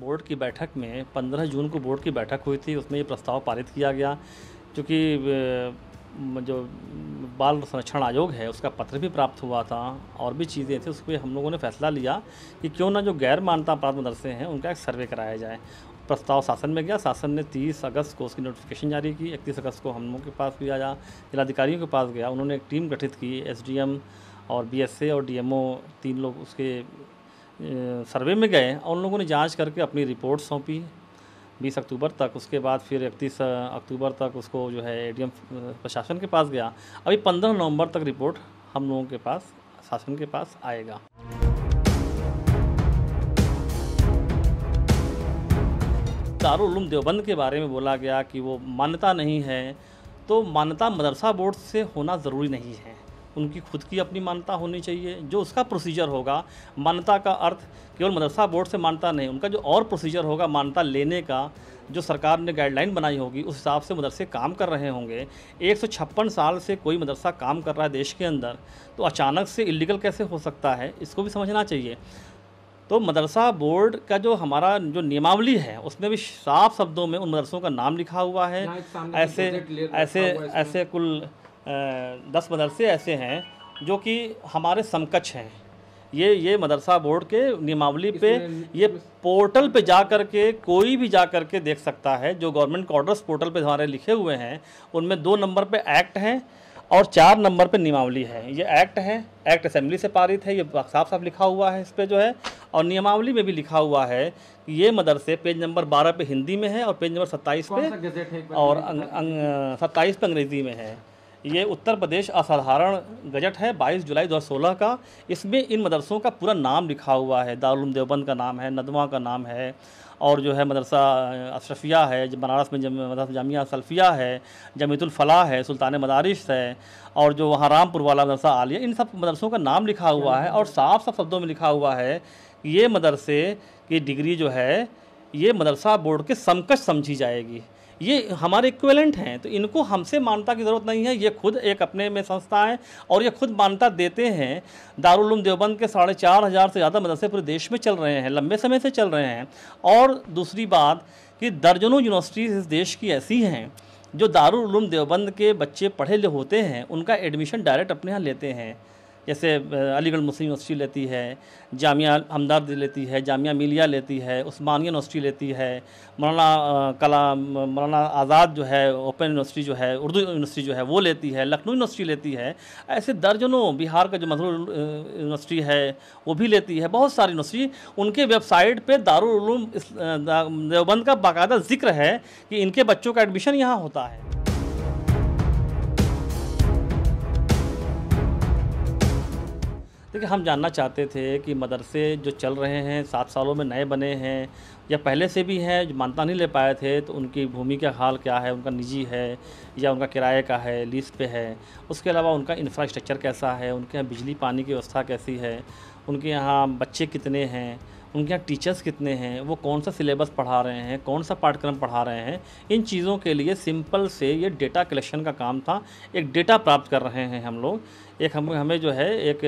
Board की बैठक में 15 जून को बोर्ड की बैठक हुई थी, उसमें ये प्रस्ताव पारित किया गया, क्योंकि जो बाल संरक्षण आयोग है, उसका पत्र भी प्राप्त हुआ था और भी चीज़ें थी उस पर हम लोगों ने फैसला लिया कि क्यों ना जो गैर मान्यता प्राप्त मदरसे हैं, उनका एक सर्वे कराया जाए। प्रस्ताव शासन में गया, शासन ने 30 अगस्त को उसकी नोटिफिकेशन जारी की 31 अगस्त को हम लोगों के पास भी आया, जिलाधिकारियों के पास गया, उन्होंने एक टीम गठित की एसडीएम और बीएसए और डीएमओ तीन लोग उसके सर्वे में गए, और उन लोगों ने जाँच करके अपनी रिपोर्ट सौंपी। बीस अक्टूबर तक उसके बाद फिर इकतीस अक्टूबर तक उसको जो है एडीएम प्रशासन के पास गया। अभी पंद्रह नवंबर तक रिपोर्ट हम लोगों के पास, शासन के पास आएगा। दारुल देवबंद के बारे में बोला गया कि वो मान्यता नहीं है तो मान्यता मदरसा बोर्ड से होना ज़रूरी नहीं है। उनकी खुद की अपनी मान्यता होनी चाहिए। जो उसका प्रोसीजर होगा मान्यता का अर्थ केवल मदरसा बोर्ड से मान्यता नहीं उनका जो और प्रोसीजर होगा मान्यता लेने का जो सरकार ने गाइडलाइन बनाई होगी उस हिसाब से मदरसे काम कर रहे होंगे। एक सौ छप्पन साल से कोई मदरसा काम कर रहा है देश के अंदर तो अचानक से इलीगल कैसे हो सकता है? इसको भी समझना चाहिए। तो मदरसा बोर्ड का जो हमारा जो नियमावली है उसमें भी साफ़ शब्दों में उन मदरसों का नाम लिखा हुआ है। ऐसे ऐसे। ऐसे कुल दस मदरसे ऐसे हैं जो कि हमारे समकक्ष हैं। ये ये मदरसा बोर्ड के नियमावली पे ये पोर्टल पे जा कर के कोई भी जा कर के देख सकता है जो गवर्नमेंट ऑर्डर्स पोर्टल पे हमारे लिखे हुए हैं उनमें दो नंबर पे एक्ट हैं और चार नंबर पे नियमावली है। ये एक्ट है एक्ट असेंबली से पारित है ये साफ़ साफ़ लिखा हुआ है इस पर जो है और नियमावली में भी लिखा हुआ है कि ये मदरसे पेज नंबर बारह पे हिंदी में है और पेज नंबर सत्ताईस पे और सत्ताईस पे अंग्रेज़ी में है। ये उत्तर प्रदेश असाधारण गजट है 22 जुलाई 2016 का। इसमें इन मदरसों का पूरा नाम लिखा हुआ है। दारुल देवबंद का नाम है नदवा का नाम है, और जो है मदरसा अशरफिया है बनारस में मदरसा जामिया सल्फिया है जमीतुल फलाह है, सुल्तान मदारिस है, और जो वहाँ रामपुर वाला मदरसा आलिया, इन सब मदरसों का नाम लिखा हुआ है, और साफ़ साफ़ शब्दों में लिखा हुआ है ये मदरसे की डिग्री जो है, ये मदरसा बोर्ड के समकक्ष समझी जाएगी। ये हमारे इक्विवेलेंट हैं तो इनको हमसे मान्यता की ज़रूरत नहीं है, ये खुद एक अपने में संस्था है और ये खुद मान्यता देते हैं। दारुल देवबंद के साढ़े चार हज़ार से ज़्यादा मदरसे पूरे देश में चल रहे हैं, लंबे समय से चल रहे हैं। और दूसरी बात कि दर्जनों यूनिवर्सिटीज़ इस देश की ऐसी हैं, जो दारुल देवबंद के बच्चे पढ़े होते हैं, उनका एडमिशन डायरेक्ट अपने यहाँ लेते हैं। जैसे अलीगढ़ मुस्लिम यूनिवर्सिटी लेती है, जामिया हमदर्द लेती है, जामिया मिलिया लेती है, उस्मानिया यूनिवर्सिटी लेती है, मौलाना कला मौलाना आज़ाद जो है, ओपन यूनिवर्सिटी जो है, उर्दू यूनिवर्सिटी जो है, वो लेती है, लखनऊ यूनिवर्सिटी लेती है, ऐसे दर्जनों बिहार का जो मजरूर यूनिवर्सिटी है, वो भी लेती है, बहुत सारी यूनिवर्सिटी, उनके वेबसाइट पर दारूम देवबंद का बाकायदा ज़िक्र है कि इनके बच्चों का एडमिशन यहाँ होता है। देखिए, हम जानना चाहते थे कि मदरसे जो चल रहे हैं, सात सालों में नए बने हैं या पहले से भी हैं, जो मानता नहीं ले पाए थे तो उनकी भूमि का हाल क्या है, उनका निजी है या उनका किराए का है, लीज पे है। उसके अलावा उनका इंफ्रास्ट्रक्चर कैसा है, उनके यहाँ बिजली पानी की व्यवस्था कैसी है, उनके यहाँ बच्चे कितने हैं उनके यहाँ टीचर्स कितने हैं, वो कौन सा सिलेबस पढ़ा रहे हैं, कौन सा पाठ्यक्रम पढ़ा रहे हैं, इन चीज़ों के लिए सिंपल से ये डेटा कलेक्शन का काम था। एक डेटा प्राप्त कर रहे हैं हम लोग। एक हम, हमें जो है एक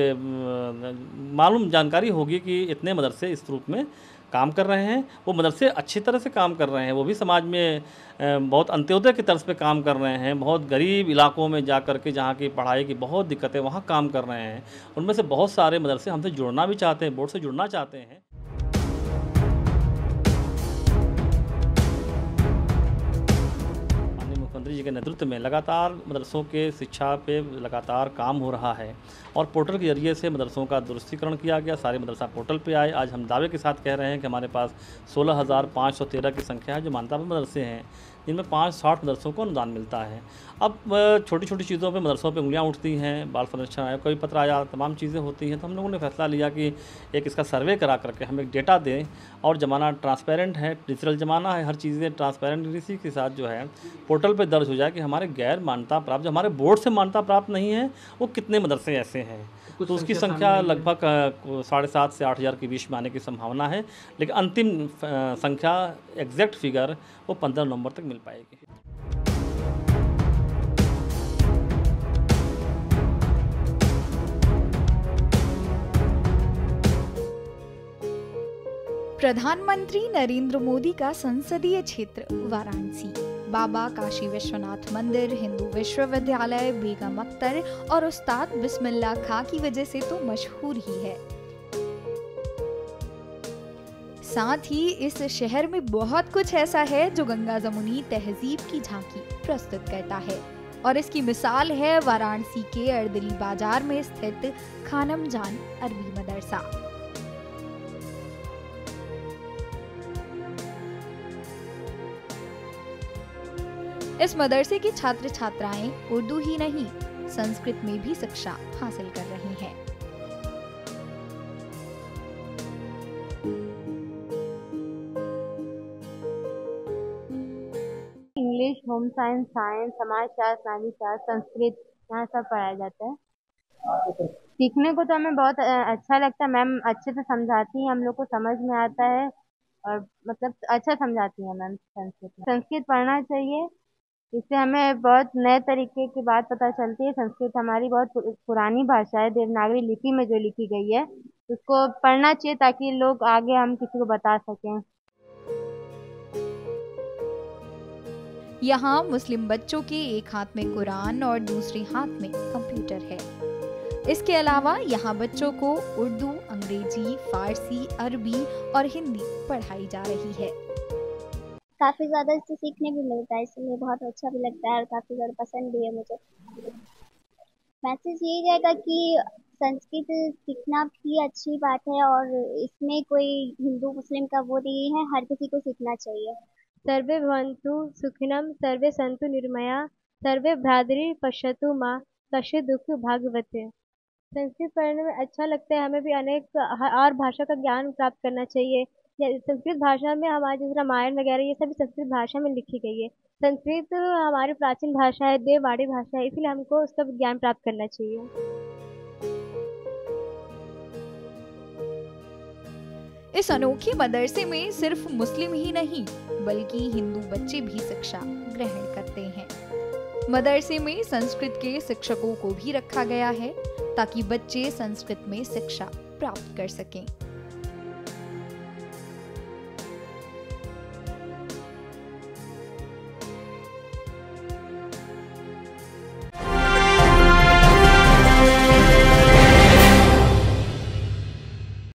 मालूम जानकारी होगी कि इतने मदरसे इस रूप में काम कर रहे हैं। वो मदरसे अच्छी तरह से काम कर रहे हैं। वो भी समाज में बहुत अंत्योदय की तर्ज पे काम कर रहे हैं। बहुत गरीब इलाकों में जा कर के जहाँ की पढ़ाई की बहुत दिक्कतें वहाँ काम कर रहे हैं। उनमें से बहुत सारे मदरसे हमसे जुड़ना भी चाहते हैं बोर्ड से जुड़ना चाहते हैं। मुख्यमंत्री जी के नेतृत्व में लगातार मदरसों के शिक्षा पे लगातार काम हो रहा है और पोर्टल के ज़रिए से मदरसों का दुरुस्तीकरण किया गया। सारे मदरसा पोर्टल पे आए। आज हम दावे के साथ कह रहे हैं कि हमारे पास सोलह की संख्या है, जो मानता मदरसे हैं। जिनमें पाँच साठ मदरसों को अनुदान मिलता है। अब छोटी छोटी चीज़ों पे मदरसों पे उंगलियाँ उठती हैं, बाल संरक्षण आयोग का भी पत्र आया, तमाम चीज़ें होती हैं तो हम लोगों ने फैसला लिया कि एक इसका सर्वे करा करके हम एक डेटा दें और ज़माना ट्रांसपेरेंट है, डिजिटल ज़माना है, हर चीज़ें ट्रांसपेरेंट इसी के साथ जो है, पोर्टल पर दर्ज हो जाए कि हमारे गैर मान्यता प्राप्त, जो हमारे बोर्ड से मान्यता प्राप्त नहीं है, वो कितने मदरसे ऐसे हैं। तो उसकी संख्या। लगभग साढ़े सात से आठ हज़ार के बीच में आने की संभावना है लेकिन अंतिम संख्या एग्जैक्ट फिगर वो पंद्रह नवंबर तक मिल पाएगी प्रधानमंत्री नरेंद्र मोदी का संसदीय क्षेत्र वाराणसी बाबा काशी विश्वनाथ मंदिर, हिंदू विश्वविद्यालय बेगम अख्तर और उस्ताद बिस्मिल्ला खां की वजह से तो मशहूर ही है। साथ ही इस शहर में बहुत कुछ ऐसा है जो गंगा जमुनी तहजीब की झांकी प्रस्तुत करता है। और इसकी मिसाल है वाराणसी के अर्दली बाज़ार में स्थित खानम जान अरबी मदरसा। इस मदरसे के छात्र छात्राएँ उर्दू ही नहीं, संस्कृत में भी शिक्षा हासिल कर रही हैं। इंग्लिश होम साइंस साइंस समाज शास्त्र नारी शास्त्र, संस्कृत, यहाँ सब पढ़ाया जाता है। सीखने को तो हमें बहुत अच्छा लगता है। मैम अच्छे से समझाती हैं, हम लोग को समझ में आता है। और मतलब अच्छा समझाती हैं मैम संस्कृत संस्कृत पढ़ना चाहिए। इससे हमें बहुत नए तरीके की बात पता चलती है। संस्कृत हमारी बहुत पुरानी भाषा है। देवनागरी लिपि में जो लिखी गई है, उसको पढ़ना चाहिए ताकि लोग आगे हम किसी को बता सकें। यहाँ मुस्लिम बच्चों के एक हाथ में कुरान और दूसरे हाथ में कंप्यूटर है। इसके अलावा यहाँ बच्चों को उर्दू, अंग्रेज़ी, फारसी, अरबी और हिंदी पढ़ाई जा रही है। काफ़ी ज़्यादा इससे सीखने भी मिलता है, इसलिए बहुत अच्छा भी लगता है और काफ़ी ज़्यादा पसंद भी है मुझे। मैसेज यही रहेगा कि संस्कृत सीखना भी अच्छी बात है और इसमें कोई हिंदू, मुस्लिम का वो नहीं है, हर किसी को सीखना चाहिए। सर्वे भवंतु सुखिनम सर्वे संतु निर्मया, सर्वे भ्रादरी पश्यतु माँ कश्य दुख भागवत। संस्कृत पढ़ने में अच्छा लगता है, हमें भी अनेक और भाषा का ज्ञान प्राप्त करना चाहिए। संस्कृत भाषा में हमारे जैसे रामायण वगैरह, ये सभी संस्कृत भाषा में लिखी गई है। संस्कृत हमारी प्राचीन भाषा है देववाड़ी भाषा है, इसलिए हमको उसका ज्ञान प्राप्त करना चाहिए। इस अनोखे मदरसे में सिर्फ़ मुस्लिम ही नहीं, बल्कि हिंदू बच्चे भी शिक्षा ग्रहण करते हैं। मदरसे में संस्कृत के शिक्षकों को भी रखा गया है, ताकि बच्चे संस्कृत में शिक्षा प्राप्त कर सकें।